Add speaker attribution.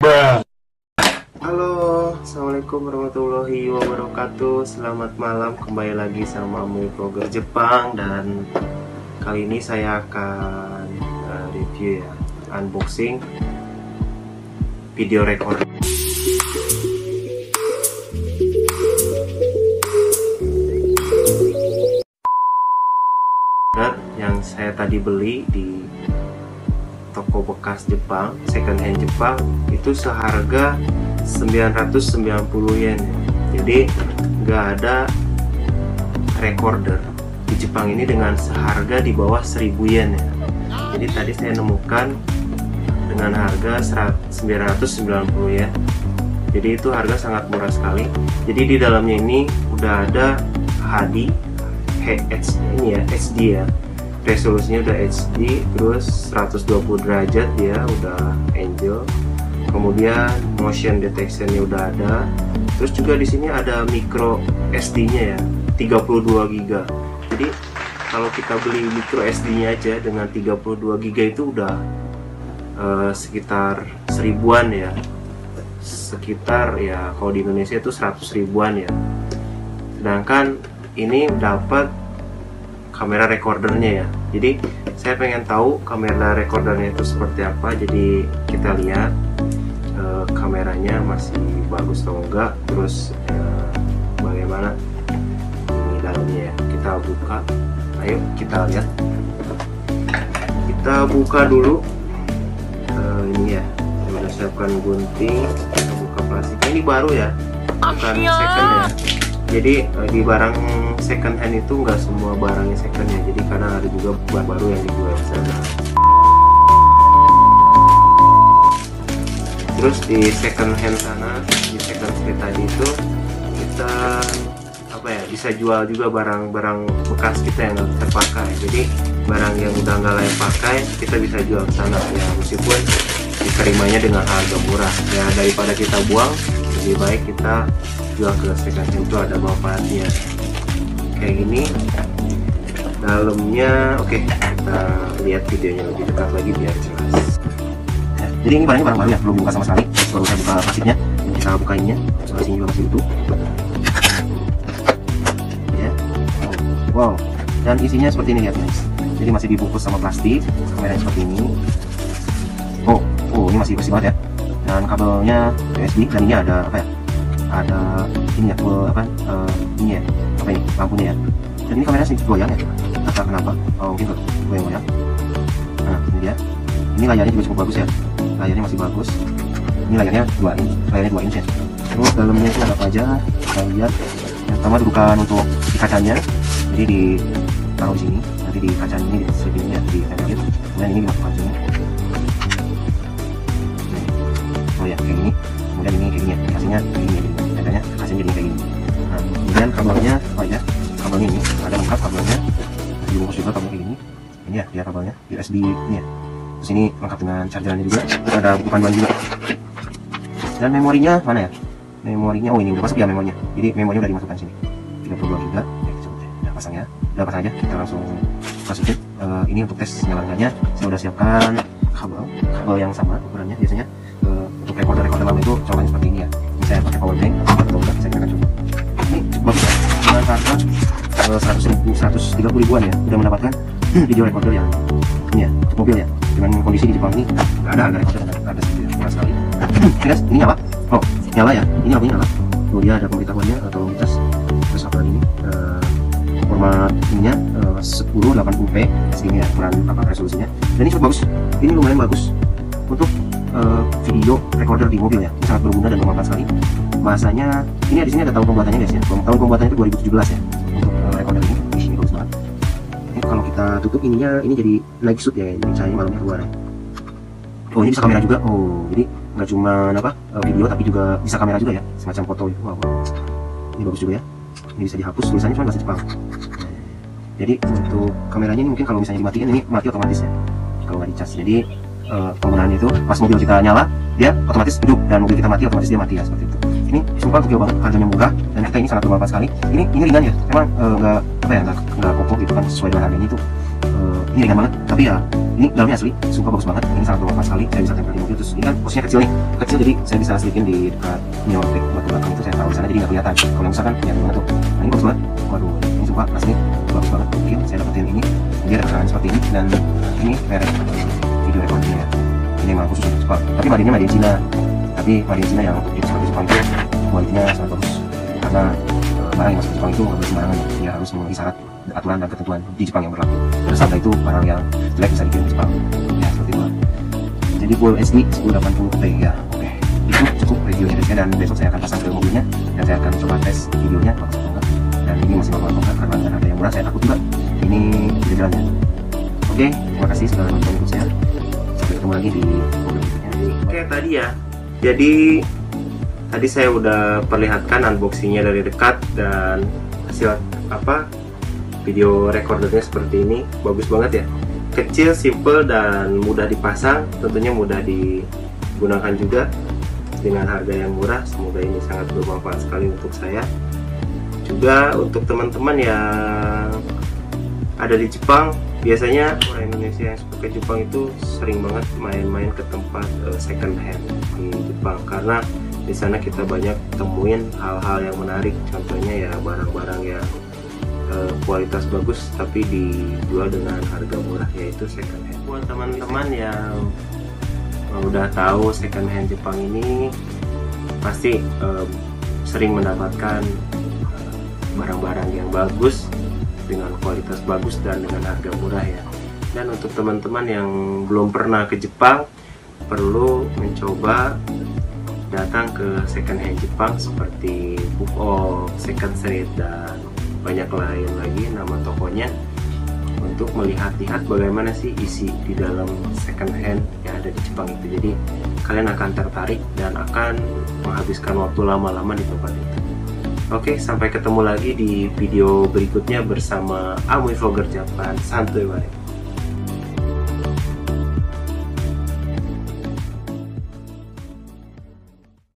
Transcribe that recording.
Speaker 1: Halo, Assalamualaikum warahmatullahi wabarakatuh. Selamat malam, kembali lagi sama Vlogger Jepang. Dan kali ini saya akan uh, review ya Unboxing Video recorder yang saya tadi beli di toko bekas Jepang, second hand Jepang itu seharga 990 yen. Jadi nggak ada recorder di Jepang ini dengan seharga di bawah 1000 yen ya. Jadi tadi saya nemukan dengan harga 990 ya. Jadi itu harga sangat murah sekali. Jadi di dalamnya ini udah ada HD, ini ya, HD ya resolusinya udah HD terus 120 derajat dia udah angel. Kemudian motion detectionnya udah ada. Terus juga di sini ada micro SD nya ya 32 GB jadi kalau kita beli micro SD nya aja dengan 32 GB itu udah uh, sekitar seribuan ya. Sekitar ya kalau di Indonesia itu 100 ribuan ya. Sedangkan ini dapat kamera recordernya ya. Jadi saya pengen tahu kamera recordernya itu seperti apa. Jadi kita lihat e, kameranya masih bagus atau enggak. Terus e, bagaimana ini dalamnya ya. Kita buka. Ayo kita lihat. Kita buka dulu. E, ini ya. Saya siapkan gunting. Kita buka plastiknya ini baru ya. Bukan second ya jadi di barang second hand itu nggak semua barangnya second ya. Jadi kadang ada juga barang baru yang dijual di sana. Terus di second hand sana di second street tadi itu kita apa ya bisa jual juga barang-barang bekas kita yang nggak terpakai. Jadi barang yang udah nggak layak pakai kita bisa jual ke sana. Ya meskipun diterimanya dengan harga murah. Ya daripada kita buang lebih baik kita jual ke itu ada manfaatnya. Kayak gini. Dalamnya oke okay, kita lihat videonya lebih dekat lagi biar jelas. Jadi ini barangnya barang baru ya belum dibuka sama sekali. Baru saya buka plastiknya kita buka ininya sini juga masih utuh. Ya. Wow. Dan isinya seperti ini ya guys. Jadi masih dibungkus sama plastik kamera seperti ini. Oh oh ini masih bersih banget ya dan kabelnya USB dan ini ada apa ya? Ada ini ya apa uh, ini ya apa ini lampunya ya. Dan ini kameranya sedikit goyang ya entah kenapa oh mungkin goyang-goyang nah ini dia. Ini layarnya juga cukup bagus ya. Layarnya masih bagus. Ini layarnya dua ini layarnya dua inch ya. Terus dalamnya itu ada apa aja? Kita lihat yang pertama bukan untuk di kacanya. Jadi di taruh di sini. Nanti di kacanya ini di sini ya di kemudian ini dimasukkan sini oh ya kayak gini kemudian ini kayak gini ya hasilnya kayak gini ya hasilnya jadi kayak gini. Nah kemudian kabelnya oh ya kabelnya ini ada lengkap kabelnya dibungkus juga kabel kayak gini. Ini ya dia kabelnya USB ini ya. Terus ini lengkap dengan chargerannya juga terus ada buku panduan juga. Dan memorinya mana ya? Memorinya oh ini udah masuk ya memorinya? Jadi memorinya udah dimasukkan sini. 32 GB ya udah pasang ya. Udah pasang aja kita langsung masukin uh, ini untuk tes nyalanya saya udah siapkan kabel kabel yang sama ukurannya biasanya untuk recorder recorder lama itu coloknya seperti ini ya. Ini saya pakai power bank atau enggak saya akan coba ini bagus ya dengan harga seratus ribu seratus tiga puluh ribuan ya udah mendapatkan video recorder yang ini ya? Untuk mobil ya? Dengan kondisi di Jepang ini nggak ada harga recorder nggak ada sedikit murah sekali. Guys ini nyala? Oh nyala ya? Ini lampunya nyala? Oh dia ada pemberitahuannya atau tes terus apa ini? Uh, format ininya uh, 1080p segini ya ukuran apa resolusinya. Dan ini cukup bagus. Ini lumayan bagus. Untuk uh, video recorder di mobil ya. Ini sangat berguna dan bermanfaat sekali. Bahasanya ini di sini ada tahun pembuatannya guys ya. Tahun pembuatannya itu 2017 ya untuk uh, recorder ini. Ih, ini bagus banget. Kalau kita tutup ininya ini jadi night shoot ya ini cahaya malamnya keluar ya. Oh ini bisa kamera juga. Oh jadi nggak cuma apa uh, video tapi juga bisa kamera juga ya. Semacam foto itu wow, ini bagus juga ya. Ini bisa dihapus tulisannya cuma bahasa Jepang. Jadi untuk kameranya ini mungkin kalau misalnya dimatiin ini mati otomatis ya kalau nggak dicas. Jadi uh, penggunaan itu pas mobil kita nyala dia otomatis hidup dan mobil kita mati otomatis dia mati ya seperti itu. Ini sumpah untuk banget harganya murah dan kita ini sangat bermanfaat sekali. Ini ini ringan ya emang nggak uh, apa ya nggak nggak kokoh gitu kan sesuai dengan harganya itu. Uh, ini ringan banget tapi ya ini dalamnya asli suka bagus banget ini sangat bermanfaat sekali saya bisa tempel di mobil terus ini kan posisinya kecil nih kecil jadi saya bisa selipin di dekat nyotek batu belakang itu saya taruh sana jadi nggak kelihatan. Kalau yang besar kan kelihatan banget tuh? Nah ini bagus banget. Waduh ini sumpah asli bagus banget. Mungkin saya dapetin ini dia ada seperti ini dan ini merek video ya ini memang khusus untuk Jepang tapi madinnya madin Cina. Tapi madin Cina yang untuk seperti Jepang itu kualitasnya sangat bagus. Karena eh, barang yang masuk ke Jepang itu boleh sembarangan. Ya harus memenuhi syarat aturan dan ketentuan di Jepang yang berlaku. Pada saat itu barang yang jelek bisa dikirim ke Jepang. Ya seperti itu. Jadi full HD 1080p ya. Oke. Itu cukup dari saya dan besok saya akan pasang ke mobilnya dan saya akan coba tes videonya. Bagus atau enggak dan ini masih bakal enggak karena harga yang murah saya takut juga. Ini jalan ya oke terima kasih sudah nonton video saya ketemu lagi di
Speaker 2: Oke tadi ya. Jadi tadi saya udah perlihatkan unboxingnya dari dekat dan hasil apa video recordernya seperti ini bagus banget ya. Kecil, simple dan mudah dipasang, tentunya mudah digunakan juga dengan harga yang murah. Semoga ini sangat bermanfaat sekali untuk saya. Juga untuk teman-teman yang ada di Jepang biasanya orang Indonesia yang suka ke Jepang itu sering banget main-main ke tempat uh, second hand di Jepang. Karena di sana kita banyak temuin hal-hal yang menarik. Contohnya ya barang-barang yang uh, kualitas bagus tapi dijual dengan harga murah yaitu second hand. Buat teman-teman yang udah tahu second hand Jepang ini pasti uh, sering mendapatkan barang-barang yang bagus dengan kualitas bagus dan dengan harga murah ya. Dan untuk teman-teman yang belum pernah ke Jepang perlu mencoba datang ke second hand Jepang seperti Book of Second Street dan banyak lain lagi nama tokonya. Untuk melihat-lihat bagaimana sih isi di dalam second hand yang ada di Jepang itu. Jadi kalian akan tertarik dan akan menghabiskan waktu lama-lama di tempat itu Oke, sampai ketemu lagi di video berikutnya bersama Amui Vlogger Japan. Santuy, bye.